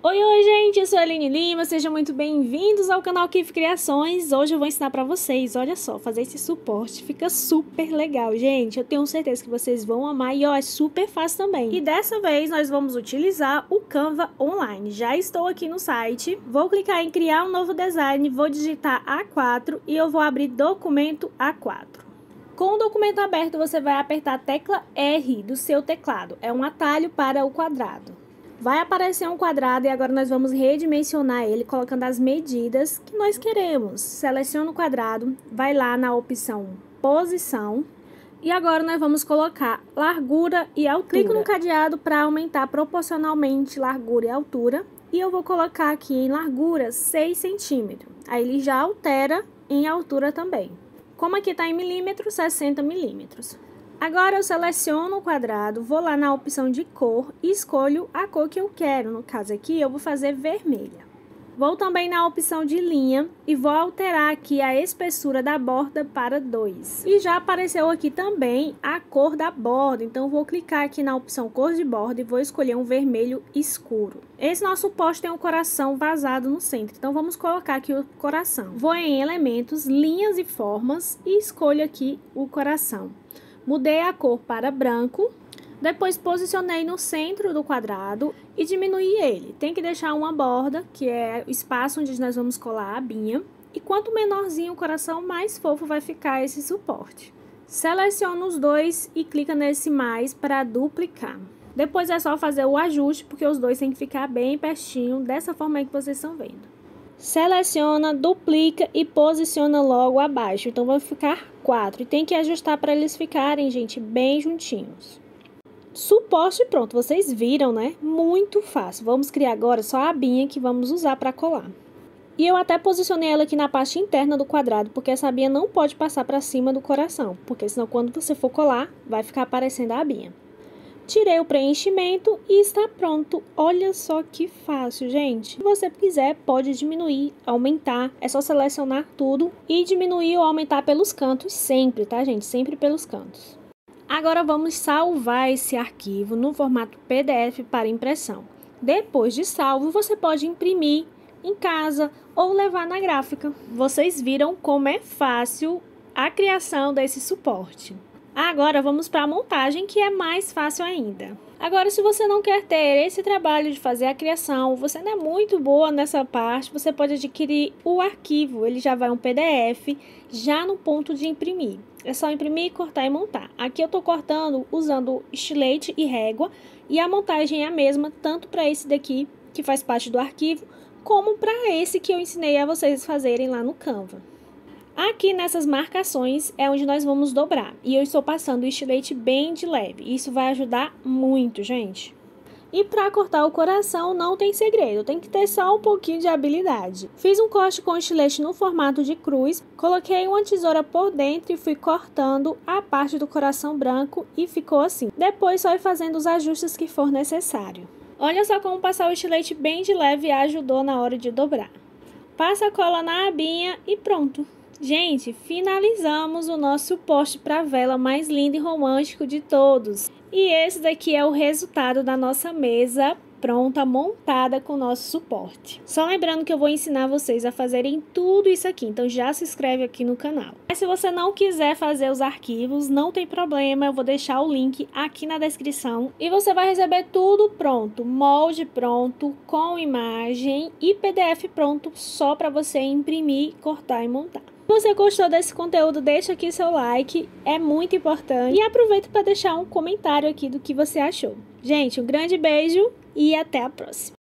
Oi, oi, gente, eu sou a Aline Lima, sejam muito bem-vindos ao canal Kif Criações. Hoje eu vou ensinar para vocês, olha só, fazer esse suporte, fica super legal, gente. Eu tenho certeza que vocês vão amar e ó, é super fácil também. E dessa vez nós vamos utilizar o Canva Online. Já estou aqui no site, vou clicar em criar um novo design, vou digitar A4 e eu vou abrir documento A4. Com o documento aberto, você vai apertar a tecla R do seu teclado. É um atalho para o quadrado. Vai aparecer um quadrado e agora nós vamos redimensionar ele colocando as medidas que nós queremos. Seleciona o quadrado, vai lá na opção posição e agora nós vamos colocar largura e altura. Clico no cadeado para aumentar proporcionalmente largura e altura e eu vou colocar aqui em largura 6 centímetros. Aí ele já altera em altura também. Como aqui está em milímetros, 60 milímetros. Agora eu seleciono o quadrado, vou lá na opção de cor e escolho a cor que eu quero. No caso aqui, eu vou fazer vermelha. Vou também na opção de linha e vou alterar aqui a espessura da borda para 2. E já apareceu aqui também a cor da borda, então vou clicar aqui na opção cor de borda e vou escolher um vermelho escuro. Esse nosso poste tem um coração vazado no centro, então vamos colocar aqui o coração. Vou em elementos, linhas e formas e escolho aqui o coração. Mudei a cor para branco, depois posicionei no centro do quadrado e diminuí ele. Tem que deixar uma borda, que é o espaço onde nós vamos colar a abinha. E quanto menorzinho o coração, mais fofo vai ficar esse suporte. Seleciona os dois e clica nesse mais para duplicar. Depois é só fazer o ajuste, porque os dois têm que ficar bem pertinho, dessa forma aí que vocês estão vendo. Seleciona, duplica e posiciona logo abaixo. Então, vai ficar quatro. E tem que ajustar para eles ficarem, gente, bem juntinhos. Suposto e pronto. Vocês viram, né? Muito fácil. Vamos criar agora só a abinha que vamos usar para colar. E eu até posicionei ela aqui na parte interna do quadrado, porque essa abinha não pode passar para cima do coração. Porque senão, quando você for colar, vai ficar aparecendo a abinha. Tirei o preenchimento e está pronto. Olha só que fácil, gente. Se você quiser, pode diminuir, aumentar. É só selecionar tudo e diminuir ou aumentar pelos cantos sempre, tá, gente? Sempre pelos cantos. Agora vamos salvar esse arquivo no formato PDF para impressão. Depois de salvo, você pode imprimir em casa ou levar na gráfica. Vocês viram como é fácil a criação desse suporte. Agora vamos para a montagem, que é mais fácil ainda. Agora, se você não quer ter esse trabalho de fazer a criação, você não é muito boa nessa parte, você pode adquirir o arquivo, ele já vai um PDF, já no ponto de imprimir. É só imprimir, cortar e montar. Aqui eu estou cortando usando estilete e régua, e a montagem é a mesma, tanto para esse daqui, que faz parte do arquivo, como para esse que eu ensinei a vocês fazerem lá no Canva. Aqui nessas marcações é onde nós vamos dobrar. E eu estou passando o estilete bem de leve. Isso vai ajudar muito, gente. E para cortar o coração não tem segredo, tem que ter só um pouquinho de habilidade. Fiz um corte com estilete no formato de cruz, coloquei uma tesoura por dentro e fui cortando a parte do coração branco e ficou assim. Depois só ir fazendo os ajustes que for necessário. Olha só como passar o estilete bem de leve ajudou na hora de dobrar. Passa a cola na abinha e pronto. Gente, finalizamos o nosso post para vela mais lindo e romântico de todos. E esse daqui é o resultado da nossa mesa pronta, montada com o nosso suporte. Só lembrando que eu vou ensinar vocês a fazerem tudo isso aqui, então já se inscreve aqui no canal. Mas se você não quiser fazer os arquivos, não tem problema, eu vou deixar o link aqui na descrição e você vai receber tudo pronto, molde pronto, com imagem e PDF pronto, só para você imprimir, cortar e montar. Se você gostou desse conteúdo, deixa aqui seu like, é muito importante. E aproveita para deixar um comentário aqui do que você achou. Gente, um grande beijo e até a próxima.